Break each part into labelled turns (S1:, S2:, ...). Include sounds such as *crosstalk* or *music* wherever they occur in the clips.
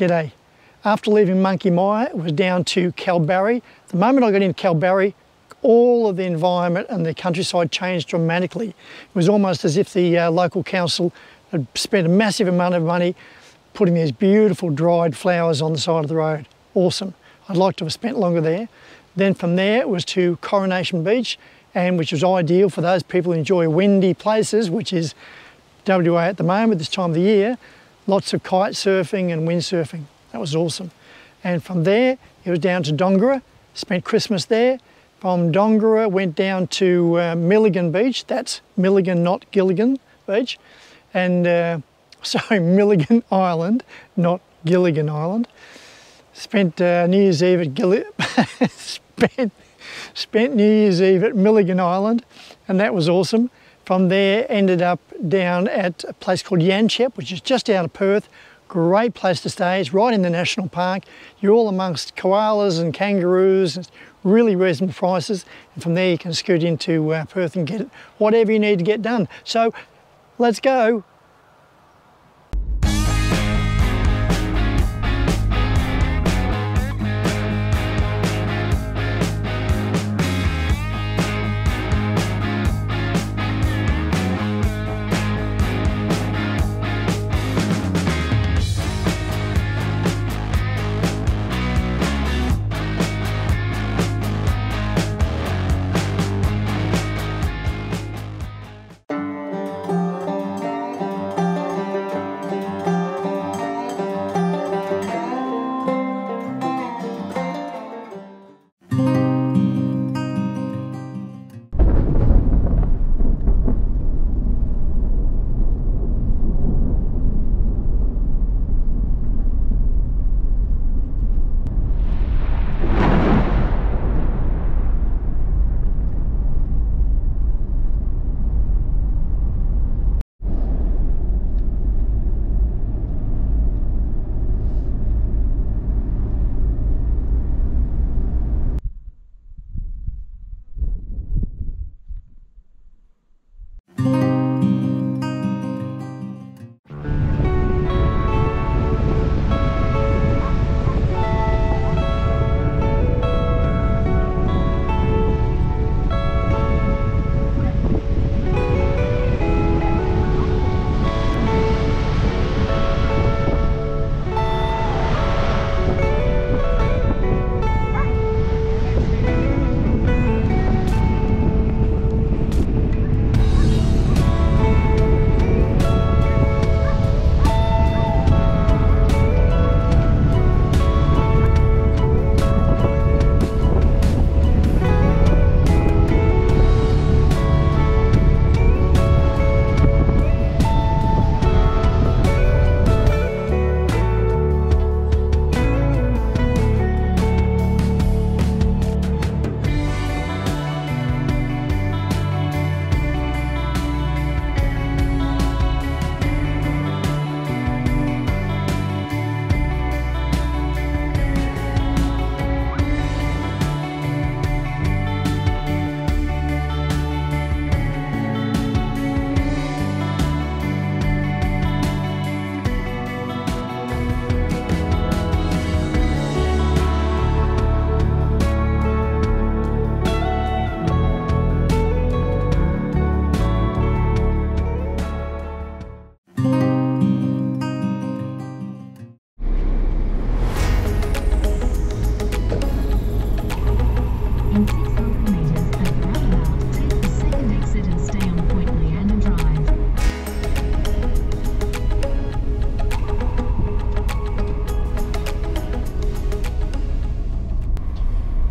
S1: G'day. After leaving Monkey Mia, it was down to Kalbarri. The moment I got into Kalbarri, all of the environment and the countryside changed dramatically. It was almost as if the uh, local council had spent a massive amount of money putting these beautiful dried flowers on the side of the road. Awesome. I'd like to have spent longer there. Then from there it was to Coronation Beach, and which was ideal for those people who enjoy windy places, which is WA at the moment, this time of the year. Lots of kite surfing and windsurfing. That was awesome. And from there, it was down to Dongara, spent Christmas there. From Dongara, went down to uh, Milligan Beach. That's Milligan, not Gilligan Beach. And, uh, *laughs* sorry, Milligan Island, not Gilligan Island. Spent uh, New Year's Eve at *laughs* spent, spent New Year's Eve at Milligan Island, and that was awesome. From there, ended up down at a place called Yanchep, which is just out of Perth. Great place to stay. It's right in the national park. You're all amongst koalas and kangaroos. It's really reasonable prices. And from there, you can scoot into uh, Perth and get whatever you need to get done. So let's go.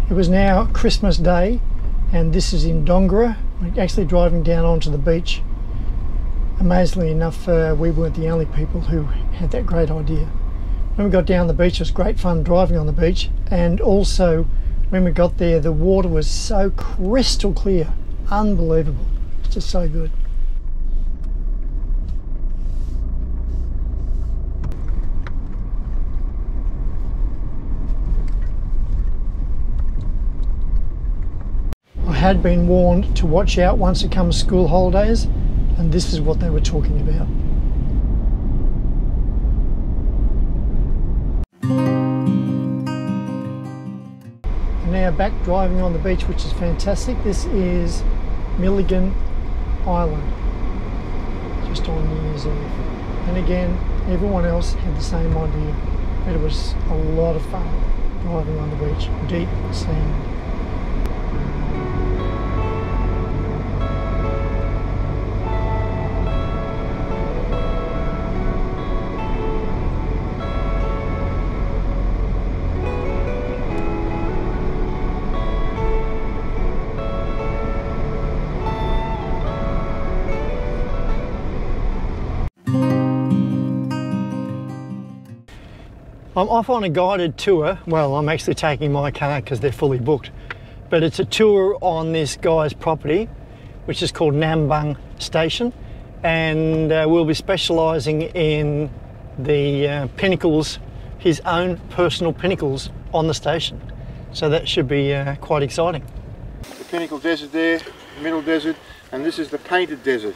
S1: It was now Christmas Day, and this is in Dongara. We're actually driving down onto the beach. Amazingly enough, uh, we weren't the only people who had that great idea. When we got down the beach, it was great fun driving on the beach, and also when we got there, the water was so crystal clear, unbelievable. It's just so good. had been warned to watch out once it comes school holidays, and this is what they were talking about. And now back driving on the beach, which is fantastic. This is Milligan Island, just on New Year's Eve. And again, everyone else had the same idea. It was a lot of fun driving on the beach, deep sand. I'm off on a guided tour. Well, I'm actually taking my car because they're fully booked. But it's a tour on this guy's property, which is called Nambung Station. And uh, we'll be specialising in the uh, pinnacles, his own personal pinnacles on the station. So that should be uh, quite exciting.
S2: the Pinnacle Desert there, Middle Desert, and this is the Painted Desert.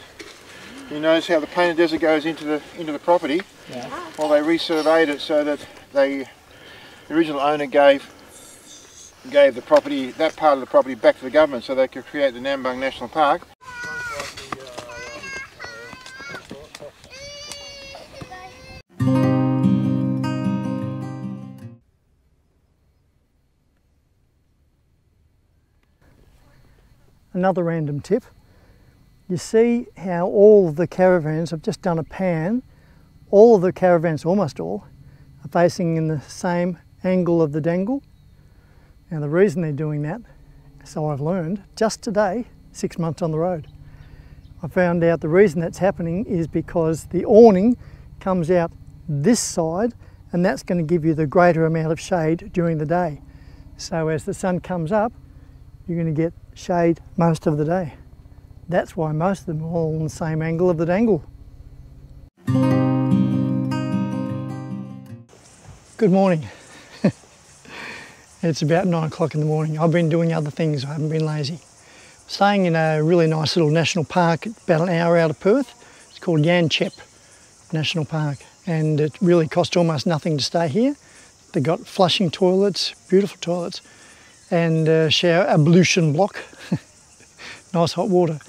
S2: You notice how the Painted Desert goes into the into the property?
S1: Yeah.
S2: Well, they resurveyed it so that they, the original owner gave gave the property, that part of the property back to the government so they could create the Nambung National Park.
S1: Another random tip. You see how all the caravans, I've just done a pan, all of the caravans, almost all, are facing in the same angle of the dangle. Now the reason they're doing that, so I've learned, just today, six months on the road, I found out the reason that's happening is because the awning comes out this side and that's going to give you the greater amount of shade during the day. So as the sun comes up, you're going to get shade most of the day. That's why most of them are all on the same angle of the dangle. Good morning. *laughs* it's about nine o'clock in the morning. I've been doing other things, I haven't been lazy. Staying in a really nice little national park about an hour out of Perth. It's called Yanchep National Park and it really costs almost nothing to stay here. They've got flushing toilets, beautiful toilets, and a shower ablution block. *laughs* nice hot water.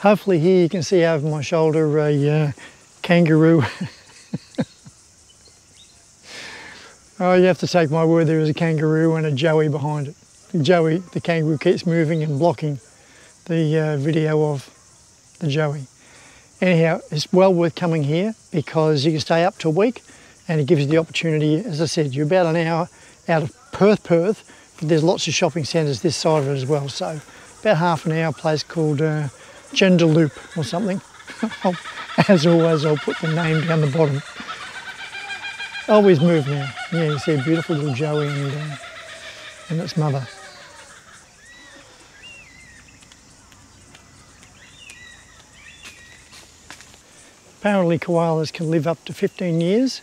S1: Hopefully here you can see over my shoulder a uh, kangaroo. *laughs* oh, you have to take my word there is a kangaroo and a joey behind it. Joey, the kangaroo keeps moving and blocking the uh, video of the joey. Anyhow, it's well worth coming here because you can stay up to a week and it gives you the opportunity, as I said, you're about an hour out of Perth, Perth, but there's lots of shopping centres this side of it as well. So about half an hour place called uh, Joondalup or something. *laughs* as always, I'll put the name down the bottom. Always move now. Yeah, you see a beautiful little Joey and, uh, and its mother. Apparently koalas can live up to 15 years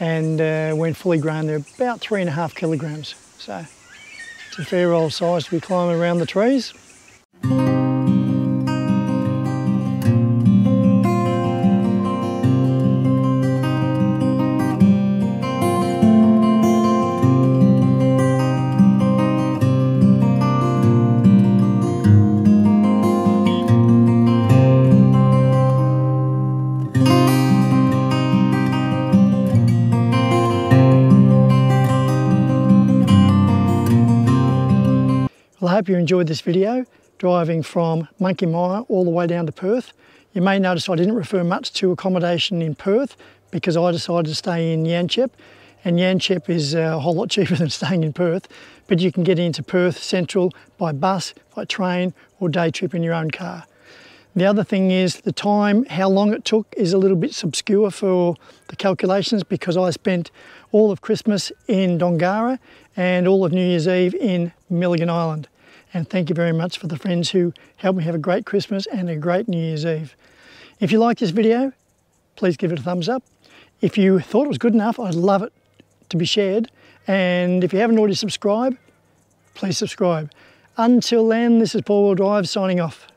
S1: and uh, when fully grown they're about three and a half kilograms. So it's a fair old size to be climbing around the trees. Well, I hope you enjoyed this video, driving from Monkey Mia all the way down to Perth. You may notice I didn't refer much to accommodation in Perth because I decided to stay in Yanchep and Yanchep is a whole lot *laughs* cheaper than staying in Perth, but you can get into Perth Central by bus, by train or day trip in your own car. The other thing is the time, how long it took is a little bit obscure for the calculations because I spent all of Christmas in Dongara and all of New Year's Eve in Milligan Island. And thank you very much for the friends who helped me have a great Christmas and a great New Year's Eve. If you like this video, please give it a thumbs up. If you thought it was good enough, I'd love it to be shared. And if you haven't already subscribed, please subscribe. Until then, this is Paul Wheel Drive signing off.